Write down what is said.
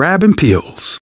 Grabbing peels.